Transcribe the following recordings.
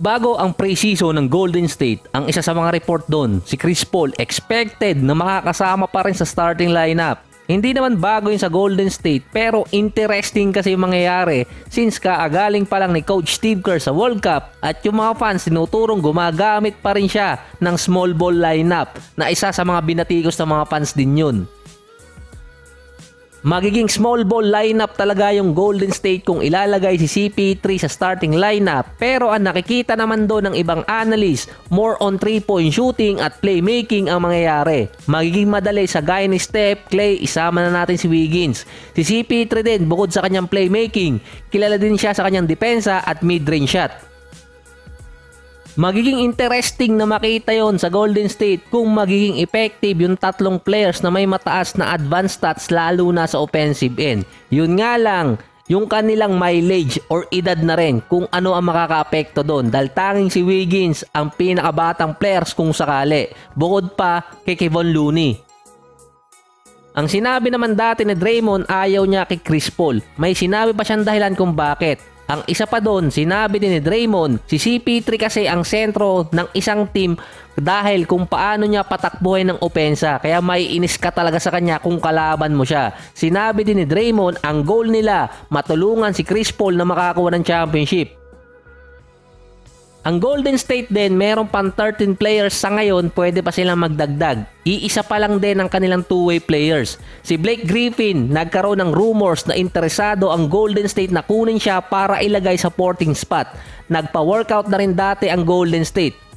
Bago ang preseason ng Golden State, ang isa sa mga report doon, si Chris Paul expected na makakasama pa rin sa starting lineup. Hindi naman bago yun sa Golden State pero interesting kasi yung mangyayari since kaagaling pa lang ni Coach Steve Kerr sa World Cup at yung mga fans tinuturong gumagamit pa rin siya ng small ball lineup na isa sa mga binatikos ng mga fans din yun. Magiging small ball lineup talaga yung Golden State kung ilalagay si CP3 sa starting lineup pero ang nakikita naman doon ng ibang analyst more on 3-point shooting at playmaking ang mangyayari. Magiging madali sa gaya ni Steph, Clay, isama na natin si Wiggins. Si CP3 din bukod sa kanyang playmaking, kilala din siya sa kanyang depensa at mid-range shot. Magiging interesting na makita yon sa Golden State kung magiging effective yung tatlong players na may mataas na advanced stats lalo na sa offensive end. Yun nga lang, yung kanilang mileage or edad na rin kung ano ang makakaapekto doon dahil tanging si Wiggins ang pinakabatang players kung sakali bukod pa kay Kevon Looney. Ang sinabi naman dati ni Draymond ayaw niya kay Chris Paul. May sinabi pa siyang dahilan kung bakit. Ang isa pa doon, sinabi din ni Draymond, si CP3 kasi ang sentro ng isang team dahil kung paano niya patakbuhin ng opensa. Kaya may inis ka talaga sa kanya kung kalaban mo siya. Sinabi din ni Draymond, ang goal nila, matulungan si Chris Paul na makakuha ng championship. Ang Golden State din, meron pang 13 players sa ngayon, pwede pa silang magdagdag. Iisa pa lang din ang kanilang two-way players. Si Blake Griffin, nagkaroon ng rumors na interesado ang Golden State na kunin siya para ilagay sa porting spot. Nagpa-workout na rin dati ang Golden State.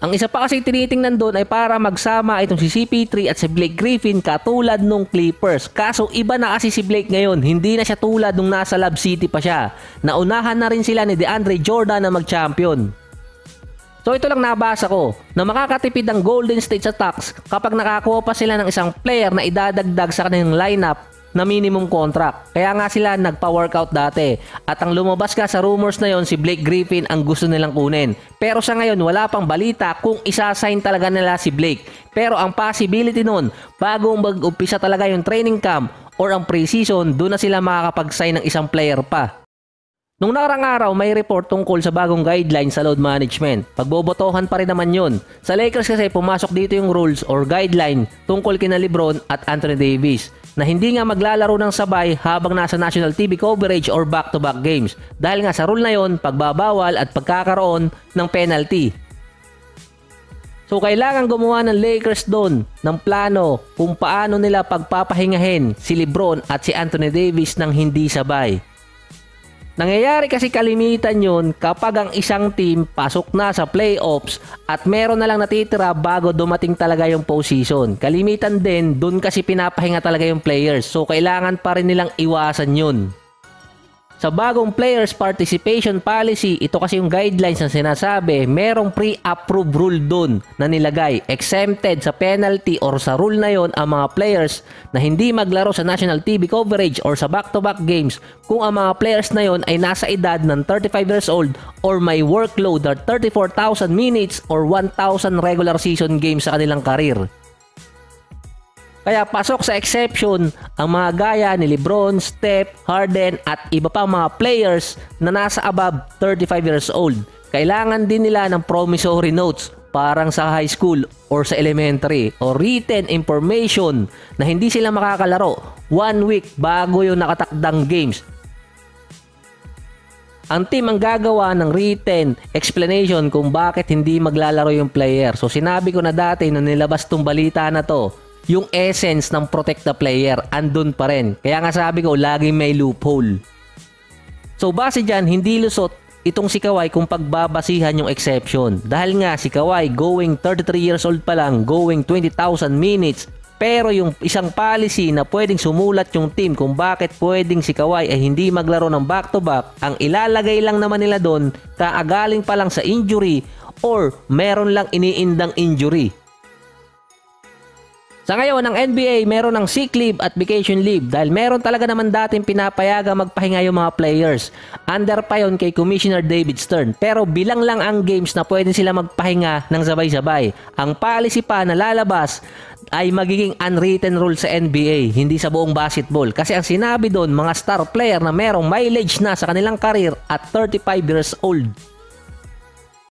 Ang isa pa kasi tinitingnan doon ay para magsama itong si CP3 at si Blake Griffin katulad nung Clippers. Kaso iba na kasi si Blake ngayon, hindi na siya tulad nung nasa Love City pa siya. Naunahan na rin sila ni DeAndre Jordan na mag-champion. So ito lang nabasa ko na makakatipid ang Golden State sa tax kapag nakakuha pa sila ng isang player na idadagdag sa kanilang lineup na minimum contract. Kaya nga sila nagpa-workout dati. At ang lumabas ka sa rumors na yon si Blake Griffin ang gusto nilang kunin. Pero sa ngayon wala pang balita kung isa-sign talaga nila si Blake. Pero ang possibility nun, bago mag-umpisa talaga yung training camp or ang preseason, doon na sila makakapag-sign ng isang player pa. Nung nakarang araw, may report tungkol sa bagong guideline sa load management. Pagbobotohan pa rin naman yun. Sa Lakers kasi pumasok dito yung rules or guideline tungkol kina Lebron at Anthony Davis na hindi nga maglalaro ng sabay habang nasa national TV coverage or back-to-back games. Dahil nga sa rule na yon, pagbabawal at pagkakaroon ng penalty. So kailangan gumawa ng Lakers doon ng plano kung paano nila pagpapahingahin si Lebron at si Anthony Davis ng hindi sabay. Nangyayari kasi kalimitan yun kapag ang isang team pasok na sa playoffs at meron na lang natitira bago dumating talaga yung postseason. Kalimitan din, dun kasi pinapahinga talaga yung players. So kailangan pa rin nilang iwasan yun. Sa bagong players participation policy, ito kasi yung guidelines na sinasabi, merong pre-approved rule doon na nilagay. Exempted sa penalty or sa rule na yon ang mga players na hindi maglaro sa national TV coverage or sa back-to-back games kung ang mga players na yon ay nasa edad ng 35 years old or may workload na 34,000 minutes or 1,000 regular season games sa kanilang karir. Kaya pasok sa exception ang mga gaya ni Lebron, Steph, Harden at iba pang mga players na nasa above 35 years old. Kailangan din nila ng promissory notes parang sa high school or sa elementary o written information na hindi sila makakalaro one week bago yung nakatakdang games. Ang team ang gagawa ng written explanation kung bakit hindi maglalaro yung player. So sinabi ko na dati nung nilabas tong balita na to, yung essence ng protect the player andun pa rin. Kaya nga sabi ko, laging may loophole. So base dyan, hindi lusot itong si Kawhi kung pagbabasihan yung exception. Dahil nga si Kawhi going 33 years old pa lang, going 20,000 minutes, pero yung isang policy na pwedeng sumulat yung team kung bakit pwedeng si Kawhi ay hindi maglaro ng back-to-back, ang ilalagay lang naman nila doon kaagaling pa lang sa injury or meron lang iniindang injury. Sa ngayon, ang NBA meron ng sick leave at vacation leave dahil meron talaga naman dating pinapayaga magpahinga yung mga players. Under pa yon kay Commissioner David Stern. Pero bilang lang ang games na pwede sila magpahinga ng sabay-sabay. Ang policy pa na lalabas ay magiging unwritten rule sa NBA, hindi sa buong basketball. Kasi ang sinabi doon, mga star player na merong mileage na sa kanilang career at 35 years old.